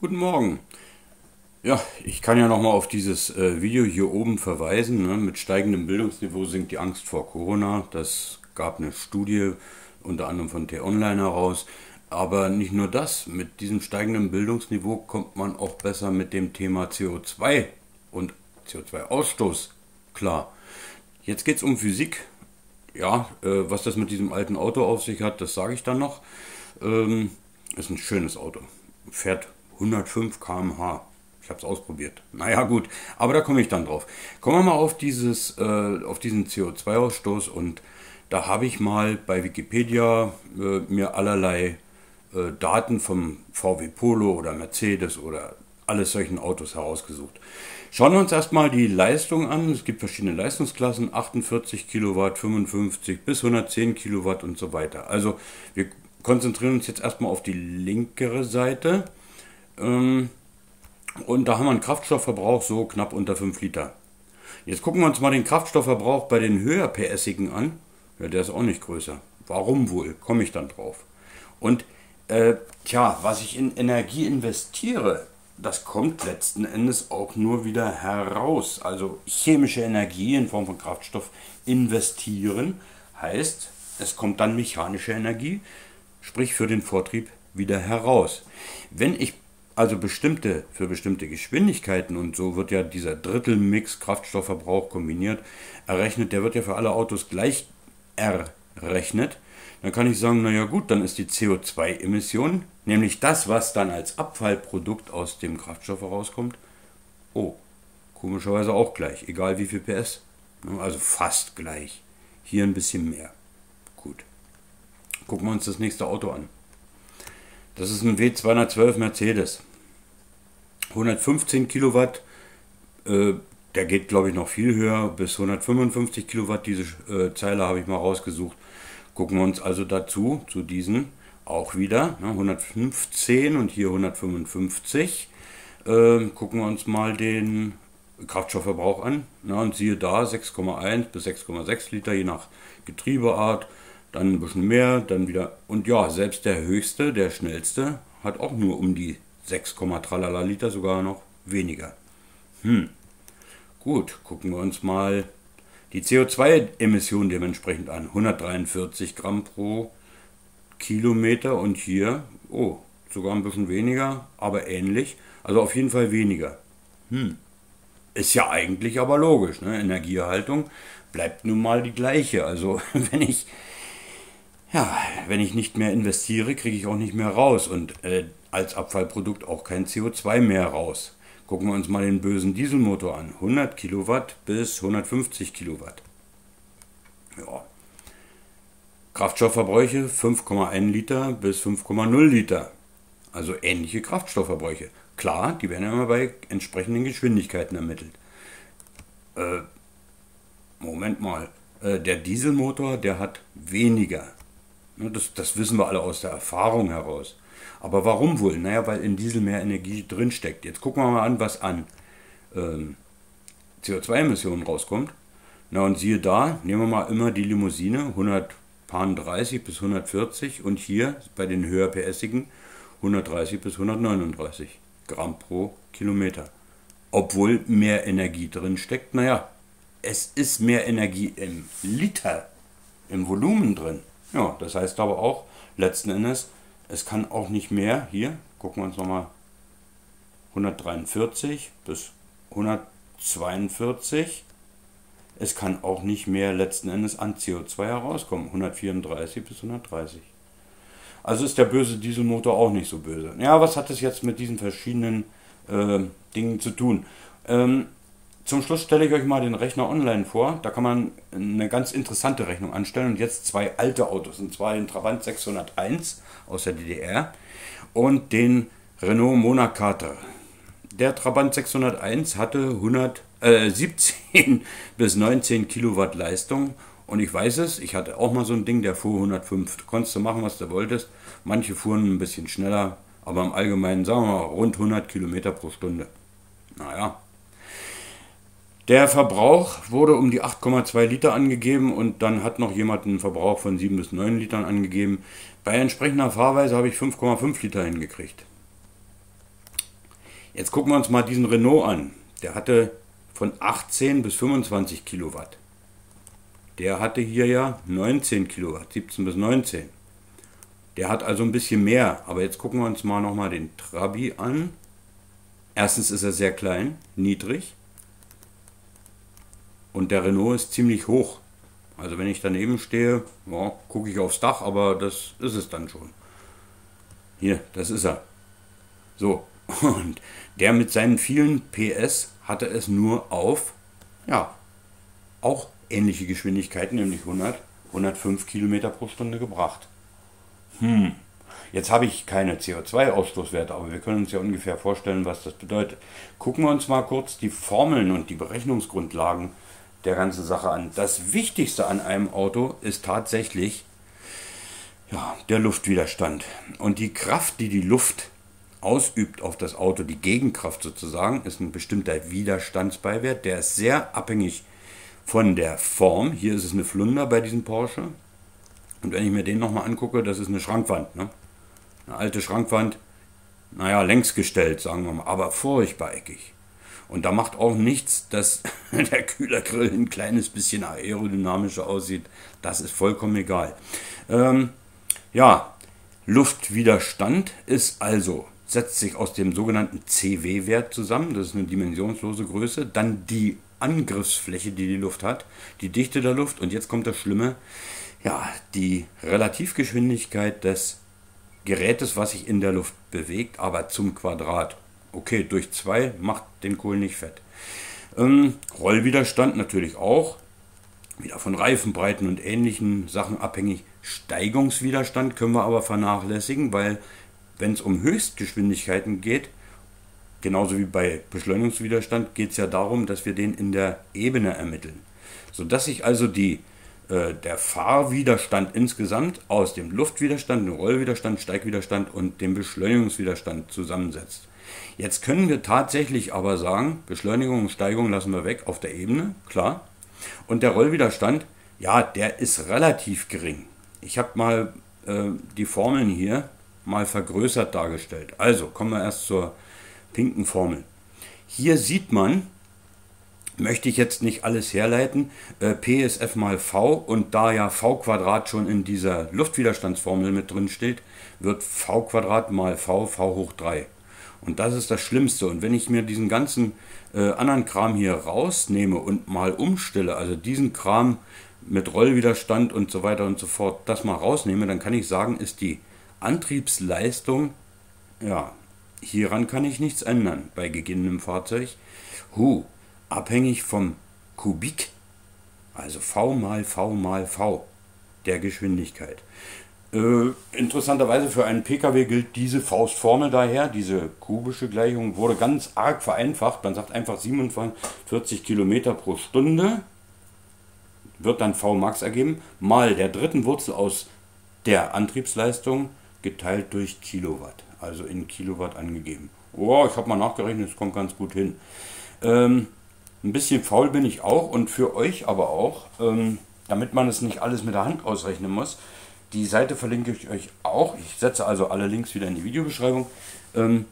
Guten Morgen. Ja, ich kann ja nochmal auf dieses äh, Video hier oben verweisen. Ne? Mit steigendem Bildungsniveau sinkt die Angst vor Corona. Das gab eine Studie unter anderem von T-Online heraus. Aber nicht nur das, mit diesem steigenden Bildungsniveau kommt man auch besser mit dem Thema CO2 und CO2-Ausstoß klar. Jetzt geht es um Physik. Ja, äh, was das mit diesem alten Auto auf sich hat, das sage ich dann noch. Ähm, ist ein schönes Auto. Fährt 105 km/h. Ich habe es ausprobiert. Naja, gut, aber da komme ich dann drauf. Kommen wir mal auf, dieses, äh, auf diesen CO2-Ausstoß und da habe ich mal bei Wikipedia äh, mir allerlei äh, Daten vom VW Polo oder Mercedes oder alles solchen Autos herausgesucht. Schauen wir uns erstmal die Leistung an. Es gibt verschiedene Leistungsklassen, 48 Kilowatt, 55 bis 110 Kilowatt und so weiter. Also wir konzentrieren uns jetzt erstmal auf die linkere Seite. Ähm, und da haben wir einen Kraftstoffverbrauch so knapp unter 5 Liter. Jetzt gucken wir uns mal den Kraftstoffverbrauch bei den höher PSigen an. Ja, der ist auch nicht größer. Warum wohl? Komme ich dann drauf. Und äh, tja, was ich in Energie investiere, das kommt letzten Endes auch nur wieder heraus. Also chemische Energie in Form von Kraftstoff investieren heißt, es kommt dann mechanische Energie, sprich für den Vortrieb wieder heraus. Wenn ich also bestimmte, für bestimmte Geschwindigkeiten und so wird ja dieser Drittelmix Kraftstoffverbrauch kombiniert errechnet, der wird ja für alle Autos gleich errechnet. Dann kann ich sagen, naja gut, dann ist die CO2-Emission, nämlich das, was dann als Abfallprodukt aus dem Kraftstoff herauskommt, oh, komischerweise auch gleich, egal wie viel PS. Also fast gleich. Hier ein bisschen mehr. Gut. Gucken wir uns das nächste Auto an. Das ist ein W212 Mercedes. 115 Kilowatt, äh, der geht glaube ich noch viel höher, bis 155 Kilowatt, diese äh, Zeile habe ich mal rausgesucht. Gucken wir uns also dazu, zu diesen auch wieder, ne, 115 und hier 155. Äh, gucken wir uns mal den Kraftstoffverbrauch an ne, und siehe da 6,1 bis 6,6 Liter je nach Getriebeart, dann ein bisschen mehr, dann wieder und ja, selbst der höchste, der schnellste hat auch nur um die 6, tralala Liter, sogar noch weniger. Hm. Gut, gucken wir uns mal die CO2-Emission dementsprechend an. 143 Gramm pro Kilometer und hier, oh, sogar ein bisschen weniger, aber ähnlich. Also auf jeden Fall weniger. Hm. Ist ja eigentlich aber logisch. Ne? Energieerhaltung bleibt nun mal die gleiche. Also wenn ich, ja, wenn ich nicht mehr investiere, kriege ich auch nicht mehr raus. Und äh, als Abfallprodukt auch kein CO2 mehr raus. Gucken wir uns mal den bösen Dieselmotor an. 100 Kilowatt bis 150 Kilowatt. Ja. Kraftstoffverbräuche 5,1 Liter bis 5,0 Liter. Also ähnliche Kraftstoffverbräuche. Klar, die werden immer bei entsprechenden Geschwindigkeiten ermittelt. Äh, Moment mal. Äh, der Dieselmotor, der hat weniger. Das, das wissen wir alle aus der Erfahrung heraus. Aber warum wohl? Naja, weil in Diesel mehr Energie drinsteckt. Jetzt gucken wir mal an, was an ähm, CO2-Emissionen rauskommt. Na und siehe da, nehmen wir mal immer die Limousine, 130 bis 140 und hier bei den höher PSigen 130 bis 139 Gramm pro Kilometer. Obwohl mehr Energie drin steckt, naja, es ist mehr Energie im Liter, im Volumen drin. Ja, das heißt aber auch letzten Endes, es kann auch nicht mehr, hier gucken wir uns nochmal 143 bis 142. Es kann auch nicht mehr letzten Endes an CO2 herauskommen, 134 bis 130. Also ist der böse Dieselmotor auch nicht so böse. Ja, was hat es jetzt mit diesen verschiedenen äh, Dingen zu tun? Ähm, zum Schluss stelle ich euch mal den Rechner online vor. Da kann man eine ganz interessante Rechnung anstellen. Und jetzt zwei alte Autos, und zwar den Trabant 601 aus der DDR und den Renault Monacater. Der Trabant 601 hatte 100, äh, 17 bis 19 Kilowatt Leistung. Und ich weiß es, ich hatte auch mal so ein Ding, der fuhr 105. Du konntest du machen, was du wolltest. Manche fuhren ein bisschen schneller, aber im Allgemeinen sagen wir mal rund 100 Kilometer pro Stunde. Naja, der Verbrauch wurde um die 8,2 Liter angegeben und dann hat noch jemand einen Verbrauch von 7 bis 9 Litern angegeben. Bei entsprechender Fahrweise habe ich 5,5 Liter hingekriegt. Jetzt gucken wir uns mal diesen Renault an. Der hatte von 18 bis 25 Kilowatt. Der hatte hier ja 19 Kilowatt, 17 bis 19. Der hat also ein bisschen mehr. Aber jetzt gucken wir uns mal nochmal den Trabi an. Erstens ist er sehr klein, niedrig. Und der Renault ist ziemlich hoch. Also wenn ich daneben stehe, ja, gucke ich aufs Dach, aber das ist es dann schon. Hier, das ist er. So, und der mit seinen vielen PS hatte es nur auf, ja, auch ähnliche Geschwindigkeiten, nämlich 100, 105 Kilometer pro Stunde gebracht. Hm, jetzt habe ich keine CO2-Ausstoßwerte, aber wir können uns ja ungefähr vorstellen, was das bedeutet. Gucken wir uns mal kurz die Formeln und die Berechnungsgrundlagen der ganzen Sache an. Das Wichtigste an einem Auto ist tatsächlich ja, der Luftwiderstand. Und die Kraft, die die Luft ausübt auf das Auto, die Gegenkraft sozusagen, ist ein bestimmter Widerstandsbeiwert. Der ist sehr abhängig von der Form. Hier ist es eine Flunder bei diesem Porsche. Und wenn ich mir den nochmal angucke, das ist eine Schrankwand. Ne? Eine alte Schrankwand, naja, längs gestellt, sagen wir mal, aber furchtbar eckig. Und da macht auch nichts, dass der Kühlergrill ein kleines bisschen aerodynamischer aussieht. Das ist vollkommen egal. Ähm, ja, Luftwiderstand ist also, setzt sich aus dem sogenannten CW-Wert zusammen, das ist eine dimensionslose Größe, dann die Angriffsfläche, die die Luft hat, die Dichte der Luft und jetzt kommt das Schlimme, ja, die Relativgeschwindigkeit des Gerätes, was sich in der Luft bewegt, aber zum Quadrat. Okay, durch 2 macht den Kohl nicht fett. Ähm, Rollwiderstand natürlich auch, wieder von Reifenbreiten und ähnlichen Sachen abhängig. Steigungswiderstand können wir aber vernachlässigen, weil wenn es um Höchstgeschwindigkeiten geht, genauso wie bei Beschleunigungswiderstand, geht es ja darum, dass wir den in der Ebene ermitteln. Sodass sich also die, äh, der Fahrwiderstand insgesamt aus dem Luftwiderstand, dem Rollwiderstand, Steigwiderstand und dem Beschleunigungswiderstand zusammensetzt. Jetzt können wir tatsächlich aber sagen, Beschleunigung und Steigung lassen wir weg auf der Ebene, klar. Und der Rollwiderstand, ja, der ist relativ gering. Ich habe mal äh, die Formeln hier mal vergrößert dargestellt. Also kommen wir erst zur pinken Formel. Hier sieht man, möchte ich jetzt nicht alles herleiten, äh, P ist F mal V und da ja V Quadrat schon in dieser Luftwiderstandsformel mit drin steht, wird V Quadrat mal V, V hoch 3. Und das ist das Schlimmste. Und wenn ich mir diesen ganzen äh, anderen Kram hier rausnehme und mal umstelle, also diesen Kram mit Rollwiderstand und so weiter und so fort, das mal rausnehme, dann kann ich sagen, ist die Antriebsleistung, ja, hieran kann ich nichts ändern bei gegebenem Fahrzeug. Hu, abhängig vom Kubik, also V mal V mal V der Geschwindigkeit. Äh, interessanterweise für einen Pkw gilt diese Faustformel daher, diese kubische Gleichung wurde ganz arg vereinfacht. Man sagt einfach 47 Kilometer pro Stunde wird dann V max ergeben, mal der dritten Wurzel aus der Antriebsleistung geteilt durch Kilowatt, also in Kilowatt angegeben. Oh, ich habe mal nachgerechnet, es kommt ganz gut hin. Ähm, ein bisschen faul bin ich auch und für euch aber auch, ähm, damit man es nicht alles mit der Hand ausrechnen muss. Die Seite verlinke ich euch auch. Ich setze also alle Links wieder in die Videobeschreibung. Ähm,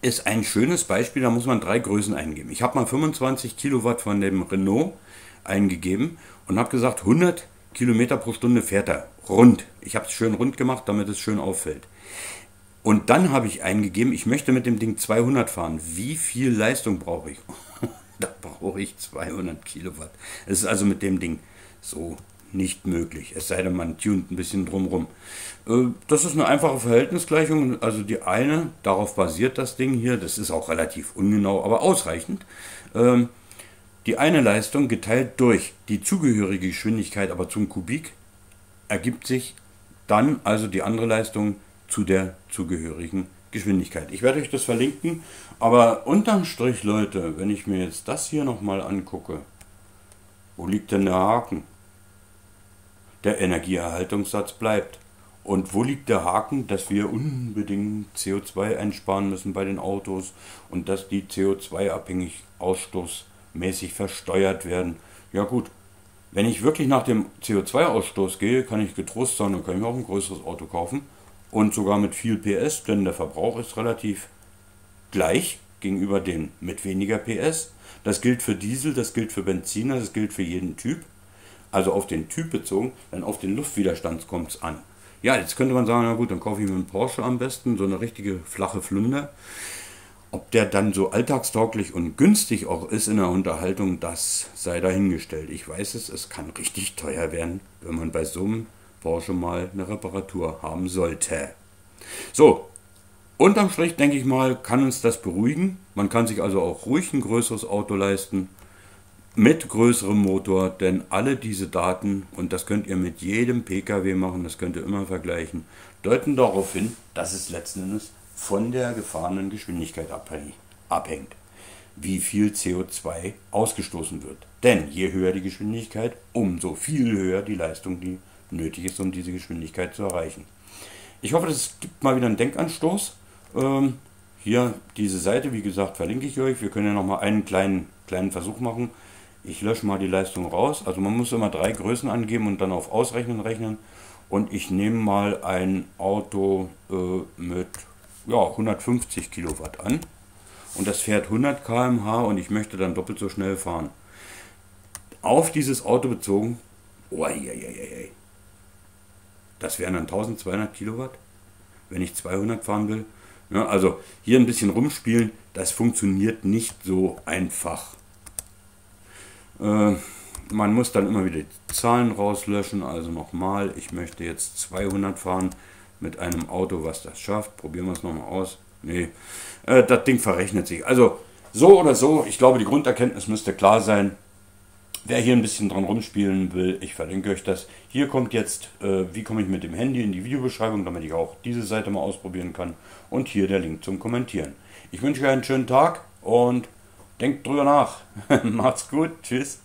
ist ein schönes Beispiel, da muss man drei Größen eingeben. Ich habe mal 25 Kilowatt von dem Renault eingegeben und habe gesagt, 100 Kilometer pro Stunde fährt er rund. Ich habe es schön rund gemacht, damit es schön auffällt. Und dann habe ich eingegeben, ich möchte mit dem Ding 200 fahren. Wie viel Leistung brauche ich? da brauche ich 200 Kilowatt. Es ist also mit dem Ding so nicht möglich, es sei denn, man tunt ein bisschen drumrum. Äh, das ist eine einfache Verhältnisgleichung, also die eine, darauf basiert das Ding hier, das ist auch relativ ungenau, aber ausreichend. Ähm, die eine Leistung geteilt durch die zugehörige Geschwindigkeit, aber zum Kubik, ergibt sich dann also die andere Leistung zu der zugehörigen Geschwindigkeit. Ich werde euch das verlinken, aber unterm Strich, Leute, wenn ich mir jetzt das hier nochmal angucke, wo liegt denn der Haken? Der Energieerhaltungssatz bleibt. Und wo liegt der Haken, dass wir unbedingt CO2 einsparen müssen bei den Autos und dass die CO2-abhängig ausstoßmäßig versteuert werden? Ja gut, wenn ich wirklich nach dem CO2-Ausstoß gehe, kann ich getrost sein, dann kann ich mir auch ein größeres Auto kaufen und sogar mit viel PS, denn der Verbrauch ist relativ gleich gegenüber den mit weniger PS. Das gilt für Diesel, das gilt für Benziner, das gilt für jeden Typ. Also auf den Typ bezogen, dann auf den Luftwiderstand kommt es an. Ja, jetzt könnte man sagen, na gut, dann kaufe ich mir einen Porsche am besten, so eine richtige flache Flunder. Ob der dann so alltagstauglich und günstig auch ist in der Unterhaltung, das sei dahingestellt. Ich weiß es, es kann richtig teuer werden, wenn man bei so einem Porsche mal eine Reparatur haben sollte. So, unterm Strich denke ich mal, kann uns das beruhigen. Man kann sich also auch ruhig ein größeres Auto leisten mit größerem Motor, denn alle diese Daten, und das könnt ihr mit jedem Pkw machen, das könnt ihr immer vergleichen, deuten darauf hin, dass es letzten Endes von der gefahrenen Geschwindigkeit abhängt, wie viel CO2 ausgestoßen wird. Denn je höher die Geschwindigkeit, umso viel höher die Leistung, die nötig ist, um diese Geschwindigkeit zu erreichen. Ich hoffe, es gibt mal wieder einen Denkanstoß. Ähm, hier diese Seite, wie gesagt, verlinke ich euch. Wir können ja noch mal einen kleinen, kleinen Versuch machen. Ich lösche mal die Leistung raus. Also man muss immer drei Größen angeben und dann auf Ausrechnen rechnen. Und ich nehme mal ein Auto äh, mit ja, 150 Kilowatt an. Und das fährt 100 km/h und ich möchte dann doppelt so schnell fahren. Auf dieses Auto bezogen, oh, ei, ei, ei, das wären dann 1200 Kilowatt, wenn ich 200 fahren will. Ja, also hier ein bisschen rumspielen, das funktioniert nicht so einfach. Äh, man muss dann immer wieder die Zahlen rauslöschen. Also nochmal, ich möchte jetzt 200 fahren mit einem Auto, was das schafft. Probieren wir es nochmal aus. Nee, äh, das Ding verrechnet sich. Also so oder so, ich glaube, die Grunderkenntnis müsste klar sein. Wer hier ein bisschen dran rumspielen will, ich verlinke euch das. Hier kommt jetzt, äh, wie komme ich mit dem Handy in die Videobeschreibung, damit ich auch diese Seite mal ausprobieren kann. Und hier der Link zum Kommentieren. Ich wünsche euch einen schönen Tag und denkt drüber nach. Macht's gut. Tschüss.